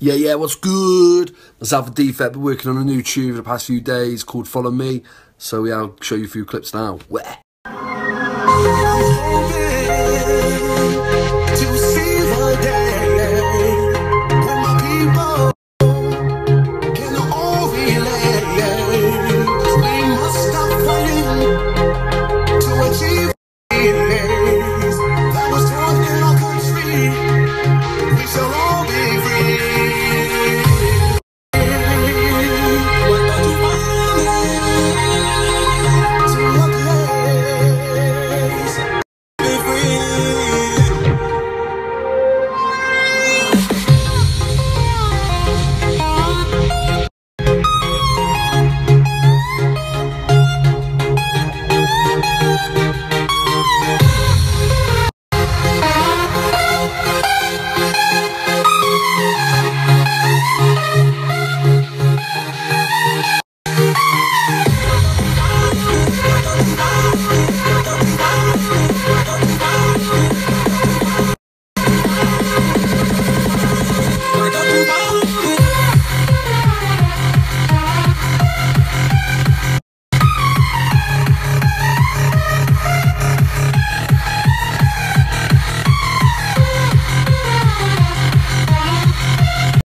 Yeah, yeah, what's good? Myself and Defekt been working on a new tune for the past few days called Follow Me. So yeah, I'll show you a few clips now. Where?